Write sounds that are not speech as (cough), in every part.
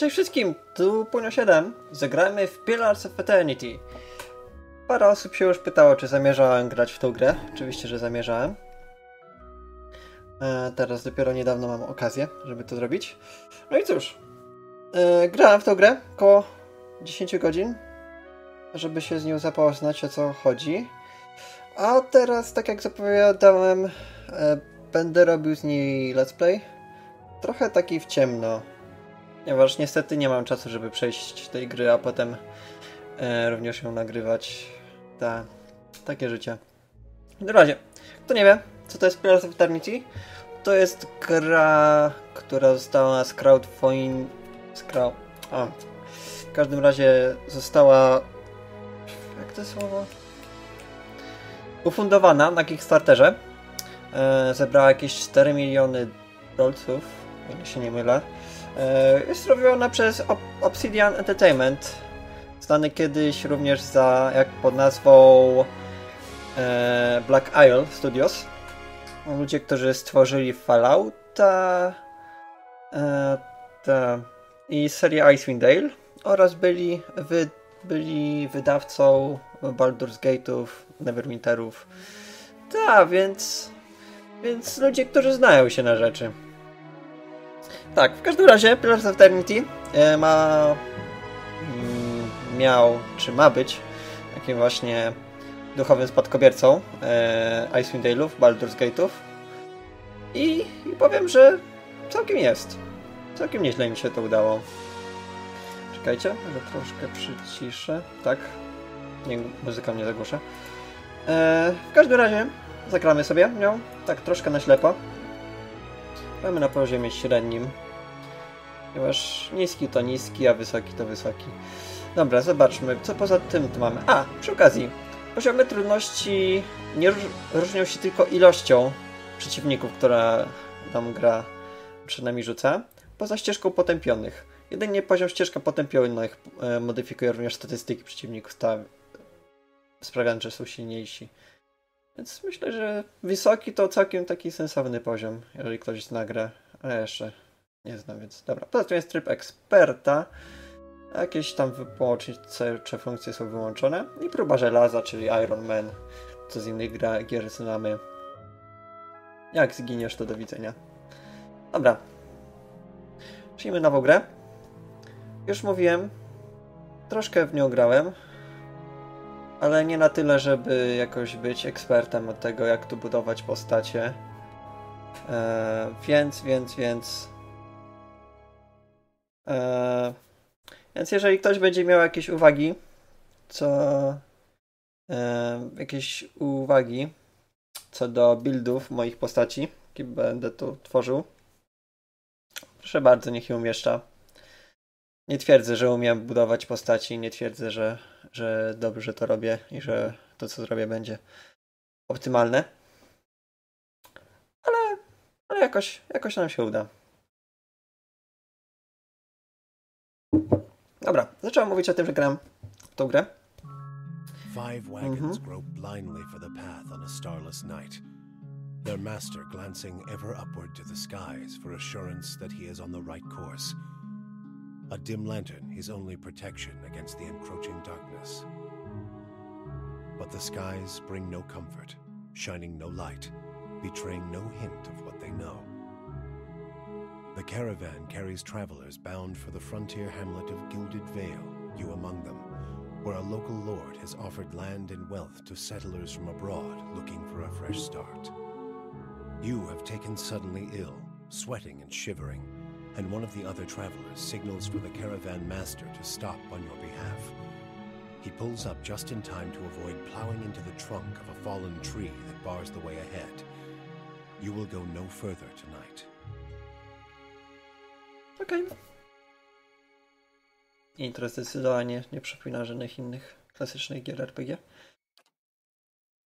Cześć wszystkim, tu Punio 7. Zagramy w Pillars of Eternity. Parę osób się już pytało, czy zamierzałem grać w tą grę. Oczywiście, że zamierzałem. E, teraz dopiero niedawno mam okazję, żeby to zrobić. No i cóż, e, grałem w tą grę około 10 godzin, żeby się z nią zapoznać, o co chodzi. A teraz, tak jak zapowiadałem, e, będę robił z niej let's play. Trochę taki w ciemno. Ponieważ niestety nie mam czasu, żeby przejść tej gry, a potem e, również ją nagrywać. Ta, takie życie. W razie, kto nie wie, co to jest Pillars of Eternity? To jest gra, która została z crowdfunding... Z crowd... W każdym razie została... Jak to słowo? Ufundowana na Kickstarterze. E, zebrała jakieś 4 miliony dolców, ile się nie mylę. E, jest robiona przez Obsidian Entertainment, znany kiedyś również za, jak pod nazwą e, Black Isle Studios. Ludzie, którzy stworzyli Fallouta e, i serię Icewind Dale oraz byli, wy, byli wydawcą Baldur's Gate'ów, Neverwinterów. Tak, więc, więc ludzie, którzy znają się na rzeczy. Tak, w każdym razie Pillars of Eternity e, ma mm, miał, czy ma być takim właśnie duchowym spadkobiercą e, Icewind Dale'ów, Baldur's Gate'ów I, i powiem, że całkiem jest. Całkiem nieźle mi się to udało. Czekajcie, że troszkę przyciszę. Tak, nie, muzyka mnie zagłusza. E, w każdym razie zagramy sobie nią, tak troszkę na ślepo. Mamy na poziomie średnim. Ponieważ niski to niski, a wysoki to wysoki. Dobra, zobaczmy, co poza tym tu mamy. A, przy okazji, poziomy trudności nie różnią się tylko ilością przeciwników, która tam gra przed nami rzuca, poza ścieżką potępionych. Jedynie poziom ścieżka potępionych e, modyfikuje również statystyki przeciwników, sprawiając, że są silniejsi. Więc myślę, że wysoki to całkiem taki sensowny poziom, jeżeli ktoś zna grę, a jeszcze nie znam, więc dobra. Poza tym jest tryb eksperta. Jakieś tam wyłącznicze czy funkcje są wyłączone. I próba żelaza, czyli Iron Man. Co z innych gra, gier znamy. Jak zginiesz, to do widzenia. Dobra. Przyjmy nową grę. Już mówiłem, troszkę w nią grałem ale nie na tyle, żeby jakoś być ekspertem od tego, jak tu budować postacie. E, więc, więc, więc. E, więc jeżeli ktoś będzie miał jakieś uwagi, co. E, jakieś uwagi co do buildów moich postaci, jakie będę tu tworzył, proszę bardzo, niech je umieszcza. Nie twierdzę, że umiem budować postaci, nie twierdzę, że że dobrze to robię i że to, co zrobię, będzie optymalne. Ale, ale jakoś, jakoś nam się uda. Dobra, zacząłem mówić o tym, że gram w tą grę. Five wagons mm -hmm. grope blindly for the path on a starless night. Their master glancing ever upward to the skies for assurance that he is on the right course. A dim lantern his only protection against the encroaching darkness. But the skies bring no comfort, shining no light, betraying no hint of what they know. The caravan carries travelers bound for the frontier hamlet of Gilded Vale, you among them, where a local lord has offered land and wealth to settlers from abroad looking for a fresh start. You have taken suddenly ill, sweating and shivering, and one of the other travelers signals for the caravan master to stop on your behalf. He pulls up just in time to avoid plowing into the trunk of a fallen tree that bars the way ahead. You will go no further tonight. Okej. Okay. I to zdecydowanie nie przypomina żadnych innych klasycznych gier RPG.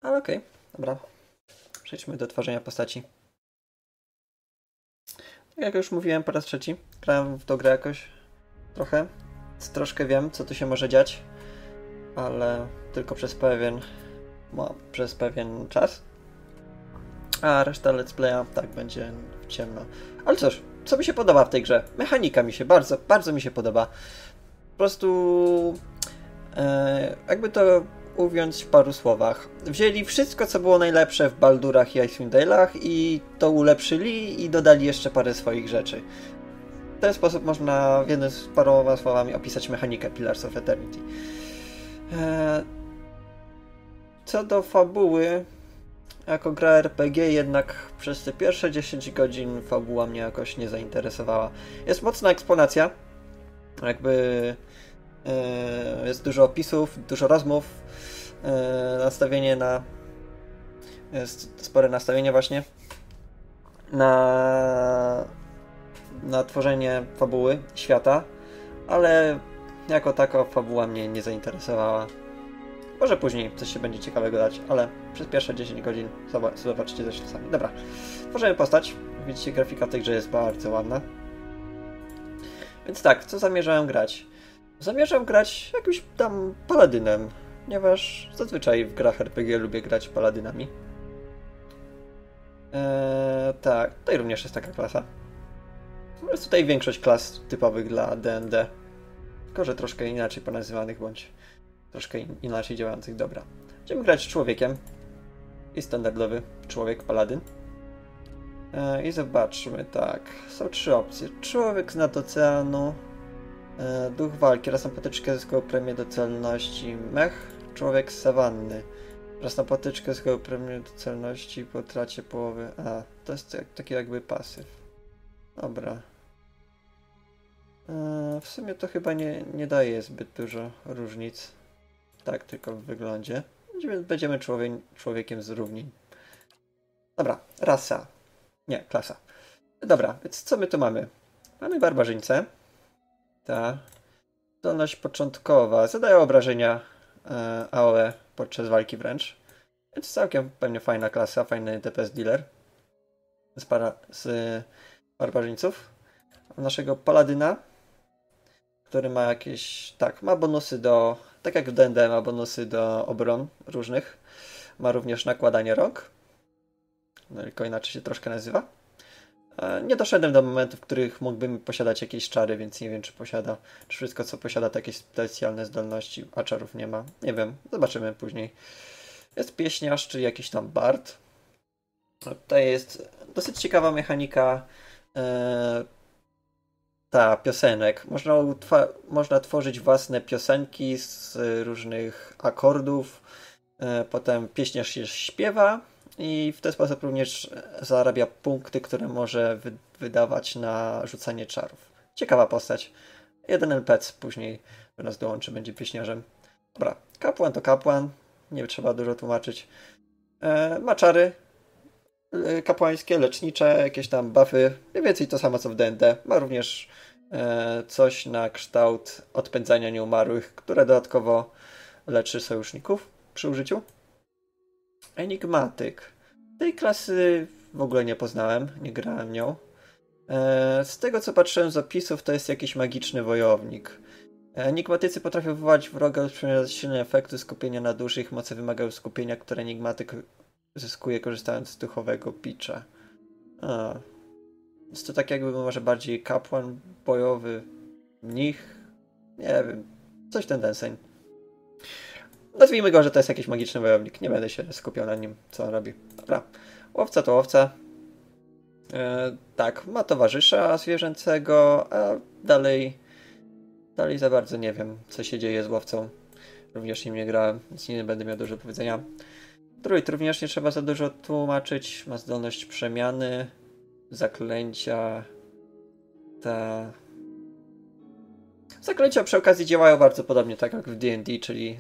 Ale okej, okay. dobra. Przejdźmy do tworzenia postaci. Jak już mówiłem po raz trzeci, grałem w tą grę jakoś trochę. Troszkę wiem, co tu się może dziać, ale tylko przez pewien, no, przez czas. A reszta let's playa tak będzie ciemno. Ale cóż, co mi się podoba w tej grze? Mechanika mi się bardzo, bardzo mi się podoba. Po prostu e, jakby to ująć w paru słowach. Wzięli wszystko, co było najlepsze w Baldurach i Icewind i to ulepszyli i dodali jeszcze parę swoich rzeczy. W ten sposób można w jednym z paroma słowami opisać mechanikę Pillars of Eternity. E, co do fabuły, jako gra RPG jednak przez te pierwsze 10 godzin fabuła mnie jakoś nie zainteresowała. Jest mocna eksponacja, jakby jest dużo opisów, dużo rozmów, e, nastawienie na jest spore nastawienie właśnie na na tworzenie fabuły, świata, ale jako taka fabuła mnie nie zainteresowała. Może później coś się będzie ciekawego dać, ale przez pierwsze 10 godzin zobaczycie zresztą sami. Dobra, tworzymy postać. Widzicie, grafika w tej grze jest bardzo ładna. Więc tak, co zamierzałem grać? Zamierzam grać jakimś tam paladynem, ponieważ zazwyczaj w grach RPG lubię grać paladynami. Eee, tak, tutaj również jest taka klasa. Jest tutaj większość klas typowych dla D&D. Tylko, że troszkę inaczej ponazywanych, bądź troszkę inaczej działających. Dobra. Będziemy grać człowiekiem. I standardowy człowiek, paladyn. E, I zobaczmy, tak. Są trzy opcje. Człowiek z nad oceanu. E, duch walki. Raz na potyczkę zyskał premię do celności. Mech. Człowiek z sawanny. Raz na potyczkę zyskał premię do celności po tracie połowy. A, to jest taki jakby pasyw. Dobra. E, w sumie to chyba nie, nie daje zbyt dużo różnic. Tak, tylko w wyglądzie. Będziemy człowiek, człowiekiem z równin. Dobra, rasa. Nie, klasa. Dobra, więc co my tu mamy? Mamy barbarzyńcę. Ta. Zdolność początkowa. Zadaje obrażenia e, AOE podczas walki wręcz. Więc całkiem pewnie fajna klasa, fajny DPS dealer. Z, para, z barbarzyńców. Naszego paladyna który ma jakieś, tak, ma bonusy do, tak jak w D&D ma bonusy do obron różnych. Ma również nakładanie rąk. No, tylko inaczej się troszkę nazywa. E, nie doszedłem do momentów, w których mógłbym posiadać jakieś czary, więc nie wiem, czy posiada, czy wszystko, co posiada, to jakieś specjalne zdolności, a czarów nie ma. Nie wiem, zobaczymy później. Jest pieśniarz, czy jakiś tam bard. Tutaj jest dosyć ciekawa mechanika e, ta, piosenek. Można, można tworzyć własne piosenki z różnych akordów. E, potem pieśniarz się śpiewa i w ten sposób również zarabia punkty, które może wy wydawać na rzucanie czarów. Ciekawa postać. Jeden NPC później do nas dołączy, będzie pieśniarzem. Dobra, kapłan to kapłan. Nie trzeba dużo tłumaczyć. E, ma czary e, kapłańskie, lecznicze, jakieś tam buffy. Mniej więcej to samo co w D&D. Ma również E, coś na kształt odpędzania nieumarłych, które dodatkowo leczy sojuszników przy użyciu. Enigmatyk. Tej klasy w ogóle nie poznałem, nie grałem nią. E, z tego co patrzyłem z opisów, to jest jakiś magiczny wojownik. Enigmatycy potrafią wywołać wroga przez silne efekty skupienia na dużych, mocy wymagają skupienia, które enigmatyk zyskuje korzystając z duchowego pitcha. A, jest to tak jakby może bardziej kapłan bojowy, mnich, nie wiem, coś ten deseń. Nazwijmy go, że to jest jakiś magiczny wojownik. Nie będę się skupiał na nim, co on robi. Dobra. Łowca to łowca. E, tak, ma towarzysza zwierzęcego, a dalej dalej za bardzo nie wiem, co się dzieje z łowcą. Również nim nie grałem, więc nie będę miał dużo powiedzenia. Druid również nie trzeba za dużo tłumaczyć. Ma zdolność przemiany zaklęcia te zaklęcia przy okazji działają bardzo podobnie tak jak w D&D, czyli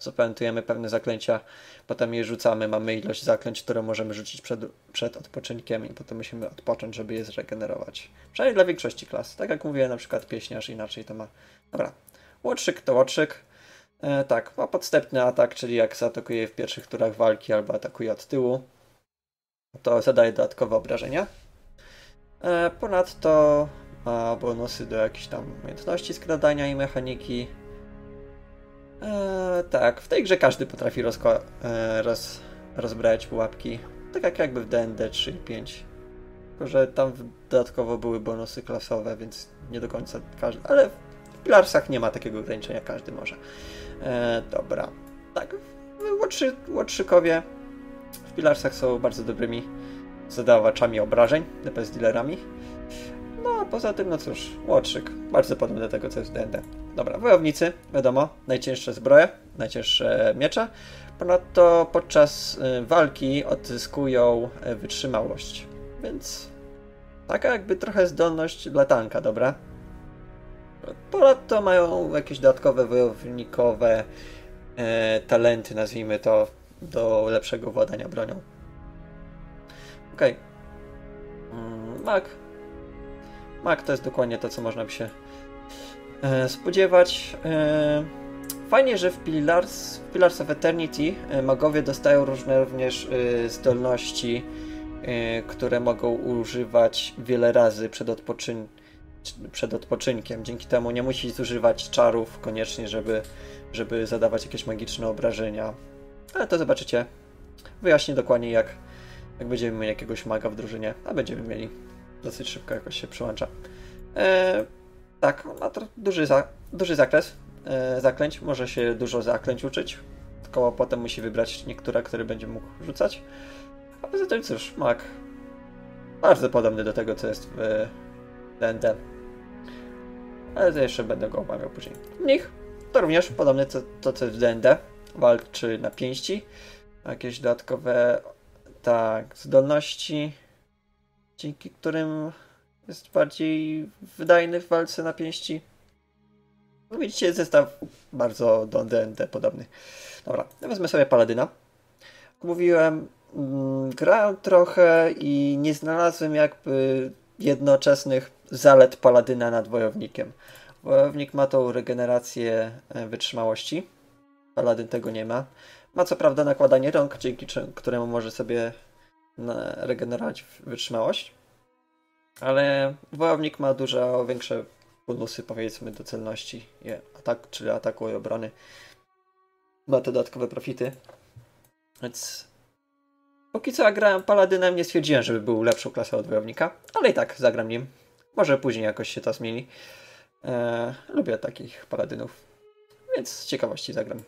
zapamiętujemy pewne zaklęcia, potem je rzucamy, mamy ilość zaklęć, które możemy rzucić przed, przed odpoczynkiem i potem musimy odpocząć, żeby je zregenerować. Przynajmniej dla większości klas. Tak jak mówię, na przykład pieśniarz inaczej to ma. Dobra. Łotrzyk to łotrzyk. E, tak, ma podstępny atak, czyli jak zaatakuje w pierwszych turach walki albo atakuje od tyłu, to zadaje dodatkowe obrażenia. E, ponadto ma bonusy do jakichś tam umiejętności skradania i mechaniki. E, tak, w tej grze każdy potrafi e, roz rozbrać pułapki. Tak jak jakby w D&D 3 i 5. Tylko, że tam dodatkowo były bonusy klasowe, więc nie do końca każdy. Ale w Pilarsach nie ma takiego ograniczenia, każdy może. E, dobra. Tak, Łotrzy, Łotrzykowie w Pilarsach są bardzo dobrymi zadawaczami obrażeń, DPS dealerami. No a poza tym, no cóż, Łotrzyk, bardzo podobny do tego, co jest D&D. Dobra, wojownicy, wiadomo, najcięższe zbroje, najcięższe miecze. Ponadto podczas y, walki odzyskują y, wytrzymałość. Więc taka jakby trochę zdolność dla tanka, dobra? Ponadto mają jakieś dodatkowe wojownikowe e, talenty, nazwijmy to, do lepszego władania bronią. Okej. Okay. Mm, Mac. Mac to jest dokładnie to, co można by się e, spodziewać. E, fajnie, że w Pillars, w Pillars of Eternity e, magowie dostają różne również zdolności, które mogą używać wiele razy przed odpoczynkiem przed odpoczynkiem. Dzięki temu nie musi zużywać czarów koniecznie, żeby, żeby zadawać jakieś magiczne obrażenia. Ale to zobaczycie. Wyjaśnię dokładnie jak, jak będziemy mieli jakiegoś maga w drużynie, a będziemy mieli. Dosyć szybko jakoś się przyłącza. E, tak, ma to duży, za, duży zakres e, zaklęć. Może się dużo zaklęć uczyć. Tylko potem musi wybrać niektóre, które będzie mógł rzucać. A poza tym cóż, mag bardzo podobny do tego, co jest w D&D. Ale to jeszcze będę go omawiał później. Mnich to również podobne to, to co jest w D&D. Walczy na pięści. Jakieś dodatkowe tak, zdolności, dzięki którym jest bardziej wydajny w walce na pięści. No widzicie, zestaw bardzo do D&D podobny. Dobra, wezmę sobie Paladyna. Jak mówiłem, mm, grałem trochę i nie znalazłem jakby jednoczesnych zalet paladyna nad wojownikiem. Wojownik ma tą regenerację e, wytrzymałości. Paladyn tego nie ma. Ma co prawda nakładanie rąk, dzięki któremu może sobie regenerować wytrzymałość. Ale wojownik ma dużo większe bonusy, powiedzmy, do celności, atak, czyli ataku i obrony. Ma te dodatkowe profity. Więc Póki co ja grałem Paladynem, nie stwierdziłem, żeby był lepszą klasą od wojownika, ale i tak zagram nim. Może później jakoś się to zmieni. Eee, lubię takich paladynów, więc z ciekawości zagram.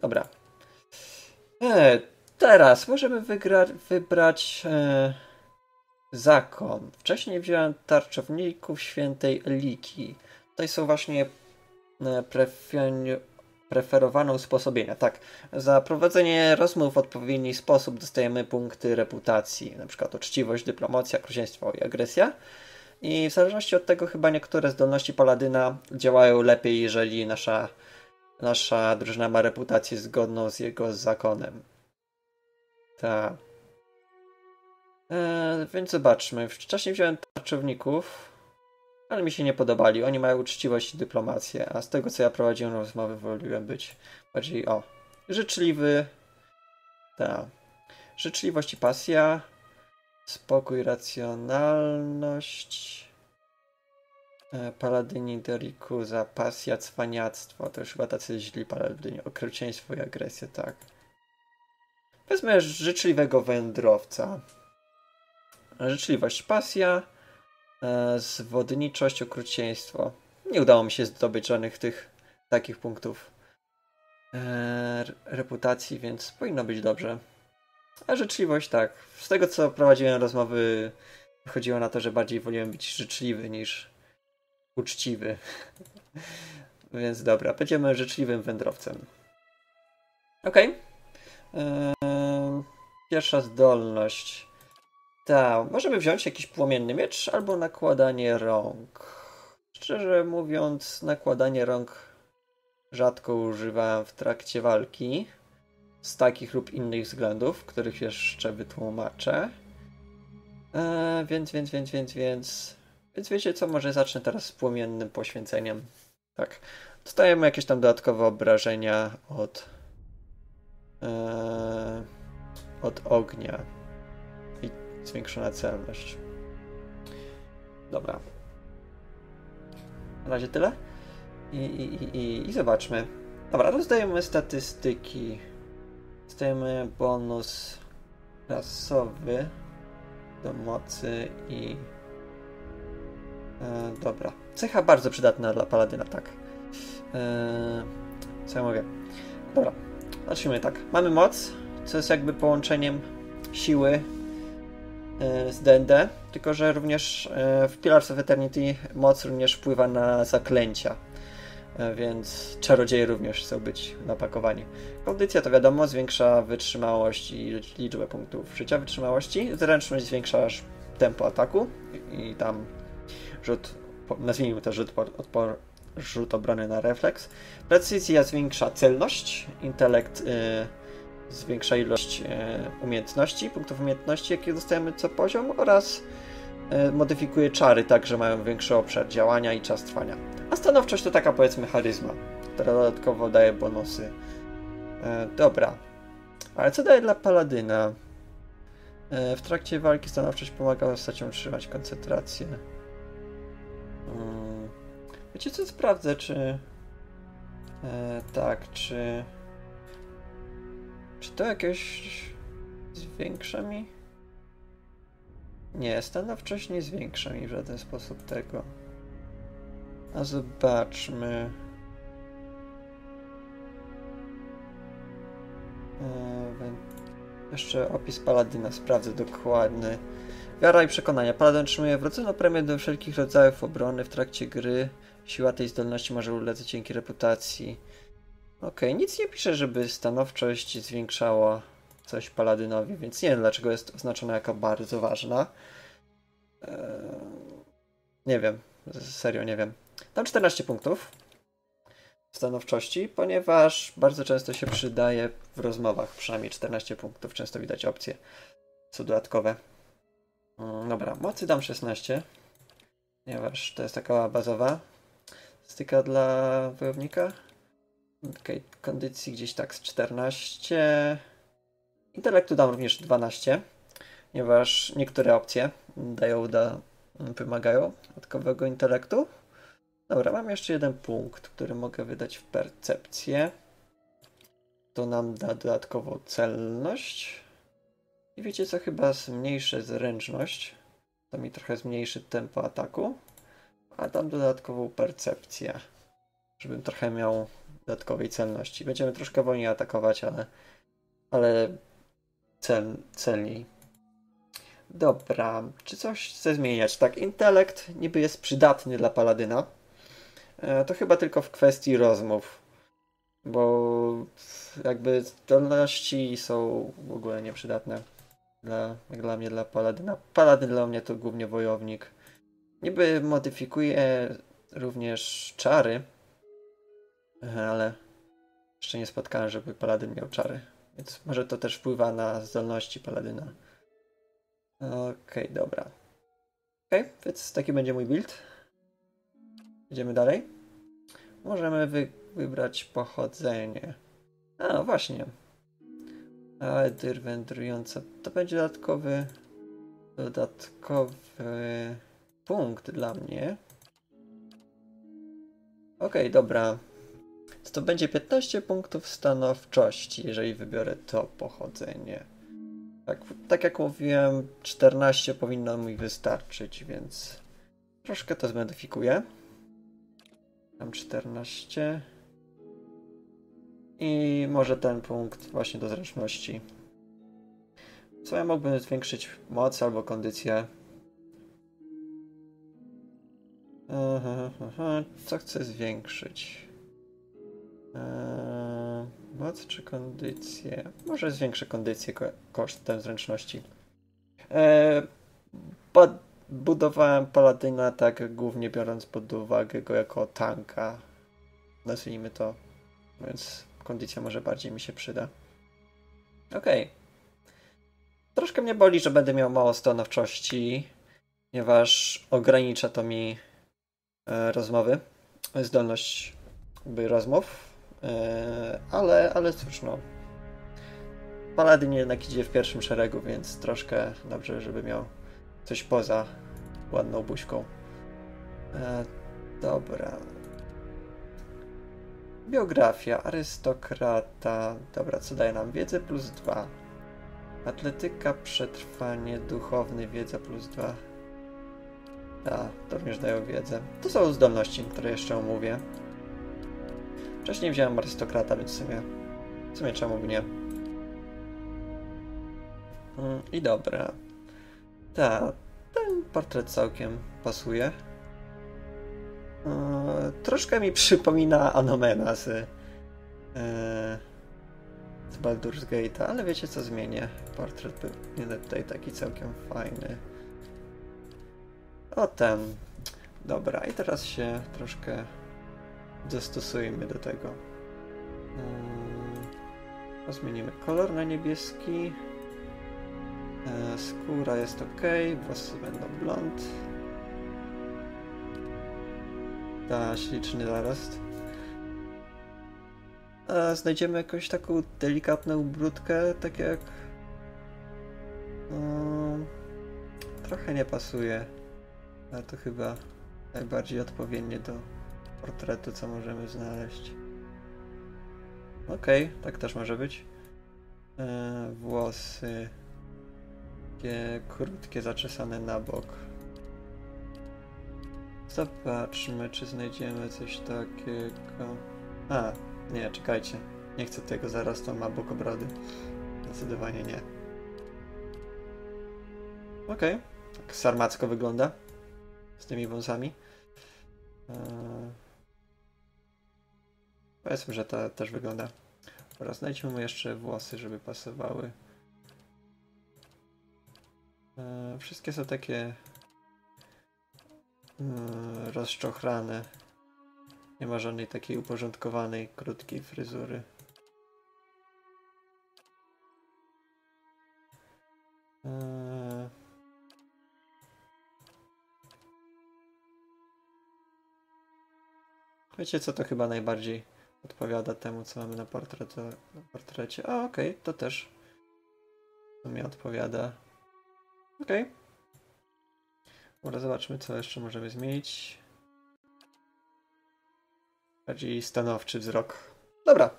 Dobra. Eee, teraz możemy wybrać eee, zakon. Wcześniej wziąłem tarczowników świętej Liki. Tutaj są właśnie e, preferowane usposobienia. Tak, za prowadzenie rozmów w odpowiedni sposób dostajemy punkty reputacji, na przykład uczciwość, dyplomacja, okrucieństwo i agresja. I w zależności od tego chyba niektóre zdolności paladyna działają lepiej, jeżeli nasza, nasza drużyna ma reputację zgodną z jego zakonem. Tak. Eee, więc zobaczmy. Wcześniej wziąłem tarczowników ale mi się nie podobali. Oni mają uczciwość i dyplomację, a z tego co ja prowadziłem rozmowy, woliłem być bardziej o życzliwy. Tak. Życzliwość i pasja. Spokój, racjonalność. E, paladyni Derikuza, pasja, cwaniactwo. To już chyba tacy źli paladyni. Okrucieństwo i agresję, tak. Wezmę życzliwego wędrowca. Życzliwość, pasja. E, zwodniczość, okrucieństwo. Nie udało mi się zdobyć żadnych tych takich punktów e, reputacji, więc powinno być dobrze. A życzliwość tak. Z tego co prowadziłem rozmowy, wychodziło na to, że bardziej woliłem być życzliwy niż uczciwy. (laughs) więc dobra, będziemy życzliwym wędrowcem. Okej. Okay. Pierwsza zdolność. Tak, możemy wziąć jakiś płomienny miecz albo nakładanie rąk. Szczerze mówiąc, nakładanie rąk rzadko używałem w trakcie walki. Z takich lub innych względów, których jeszcze wytłumaczę. Eee, więc, więc, więc, więc, więc. Więc wiecie co, może zacznę teraz z płomiennym poświęceniem. Tak. Dostajemy jakieś tam dodatkowe obrażenia od. Eee, od ognia zwiększona celność. Dobra. Na razie tyle. I, i, i, i zobaczmy. Dobra, rozdajemy statystyki. Dostajemy bonus rasowy. do mocy i... E, dobra. Cecha bardzo przydatna dla paladyna, tak. E, co ja mówię? Dobra. Zacznijmy tak. Mamy moc, co jest jakby połączeniem siły e, z D&D, tylko że również e, w Pillars of Eternity moc również wpływa na zaklęcia, e, więc czarodzieje również chcą być napakowani. Kondycja to wiadomo, zwiększa wytrzymałość i liczbę punktów życia wytrzymałości. Zręczność zwiększa tempo ataku i tam rzut, nazwijmy to rzut odpor, rzut obrony na refleks. Precyzja zwiększa celność, intelekt yy, zwiększa ilość yy, umiejętności, punktów umiejętności, jakie dostajemy co poziom oraz yy, modyfikuje czary tak, że mają większy obszar działania i czas trwania. A stanowczość to taka powiedzmy charyzma, która dodatkowo daje bonusy. dobra. Ale co daje dla paladyna? W trakcie walki stanowczość pomaga postaciom utrzymać koncentrację. Hmm. Wiecie co, sprawdzę, czy... E, tak, czy... To jakieś zwiększa mi? Nie, stanowczość nie zwiększa mi w żaden sposób tego. A zobaczmy. Jeszcze opis Paladyna sprawdzę dokładny. Wiara i przekonania. Paladin otrzymuje wrodzoną premię do wszelkich rodzajów obrony w trakcie gry. Siła tej zdolności może ulec dzięki reputacji. Okej, okay, nic nie pisze, żeby stanowczość zwiększała coś Paladynowi, więc nie wiem dlaczego jest oznaczona jako bardzo ważna. Eee, nie wiem, serio nie wiem. Dam 14 punktów stanowczości, ponieważ bardzo często się przydaje w rozmowach, przynajmniej 14 punktów, często widać opcje co dodatkowe. Mm, dobra, mocy dam 16, ponieważ to jest taka bazowa styka dla wojownika. Okay, kondycji gdzieś tak z 14. Intelektu dam również 12, ponieważ niektóre opcje dają da, wymagają dodatkowego intelektu. Dobra, mam jeszcze jeden punkt, który mogę wydać w percepcję. To nam da dodatkową celność. I wiecie co, chyba zmniejszę zręczność. To mi trochę zmniejszy tempo ataku. A dam dodatkową percepcję. Żebym trochę miał dodatkowej celności. Będziemy troszkę wolniej atakować, ale, ale cel, celniej. Dobra, czy coś chce zmieniać? Tak, intelekt niby jest przydatny dla paladyna. E, to chyba tylko w kwestii rozmów. Bo jakby zdolności są w ogóle nieprzydatne dla, dla mnie, dla paladyna. Paladyn dla mnie to głównie wojownik. Niby modyfikuje również czary, ale jeszcze nie spotkałem, żeby paladyn miał czary. Więc może to też wpływa na zdolności paladyna. Okej, okay, dobra. Okej, okay, więc taki będzie mój build. Idziemy dalej. Możemy wy wybrać pochodzenie. A, właśnie. Edyr wędrująca. To będzie dodatkowy dodatkowy punkt dla mnie. Okej, okay, dobra. To będzie 15 punktów stanowczości, jeżeli wybiorę to pochodzenie. Tak, tak jak mówiłem, 14 powinno mi wystarczyć, więc troszkę to zmodyfikuję. Mam 14. I może ten punkt właśnie do zręczności. Co ja mógłbym zwiększyć moc albo kondycję? Aha. Co chcę zwiększyć? Eee, moc czy kondycję? Może zwiększę kondycję ko kosztem zręczności. Eee, budowałem Paladyna tak głównie biorąc pod uwagę go jako tanka. Nazwijmy to. Więc kondycja może bardziej mi się przyda. Okej. Okay. Troszkę mnie boli, że będę miał mało stanowczości, ponieważ ogranicza to mi e, rozmowy, zdolność by rozmów, ale, ale cóż no. Paladyn jednak idzie w pierwszym szeregu, więc troszkę dobrze, żeby miał coś poza ładną buźką. E, dobra. Biografia, arystokrata. Dobra, co daje nam? Wiedzę plus dwa. Atletyka, przetrwanie, duchowny, wiedza plus dwa. A, to również dają wiedzę. To są zdolności, które jeszcze omówię. Wcześniej wziąłem arystokrata, więc w sumie, w sumie czemu by nie. Mm, I dobra. Tak, ten portret całkiem pasuje. E, troszkę mi przypomina Anomena z, e, z Baldur's Gate'a, ale wiecie co zmienię. Portret był tutaj taki całkiem fajny. O ten. Dobra, i teraz się troszkę dostosujmy do tego. Hmm. Zmienimy kolor na niebieski. E, skóra jest ok, włosy będą blond. Ta, śliczny zarost. A znajdziemy jakąś taką delikatną brudkę, tak jak... No, trochę nie pasuje. Ale to chyba najbardziej odpowiednie do portretu, co możemy znaleźć. Okej, okay, tak też może być. E, włosy. Takie krótkie, zaczesane na bok. Zobaczmy, czy znajdziemy coś takiego. A, nie, czekajcie. Nie chcę tego zaraz tam na bok obrody. Zdecydowanie nie. Okej. Okay. Tak sarmacko wygląda. Z tymi wąsami. Eee... Powiedzmy, że to też wygląda. Teraz znajdźmy mu jeszcze włosy, żeby pasowały. Eee, wszystkie są takie eee, rozczochrane. Nie ma żadnej takiej uporządkowanej, krótkiej fryzury. Eee... Wiecie co, to chyba najbardziej odpowiada temu, co mamy na, portret, na portrecie. A, okej, okay, to też to mi odpowiada. Okej. Okay. Dobra, zobaczmy, co jeszcze możemy zmienić. Bardziej stanowczy wzrok. Dobra.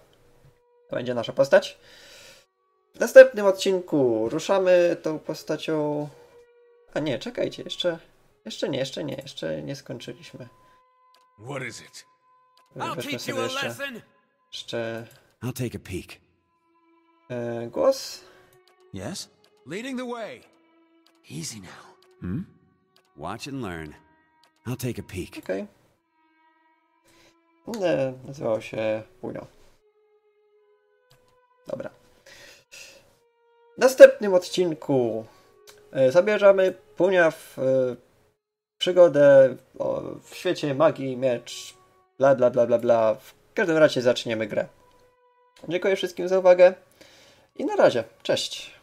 To będzie nasza postać. W następnym odcinku ruszamy tą postacią... A nie, czekajcie, jeszcze... Jeszcze nie, jeszcze nie, jeszcze nie skończyliśmy. What is it? Weźmy sobie jeszcze... Jeszcze... I'll take a peek. E, głos? Yes? Leading the way. Easy now. Hmm? Watch and learn. I'll take a peek. Okej. Okay. Nazywał się Punio. Dobra. W następnym odcinku e, zabierzemy Punia w e, przygodę w świecie magii, miecz, bla bla bla bla bla. W każdym razie zaczniemy grę. Dziękuję wszystkim za uwagę i na razie. Cześć.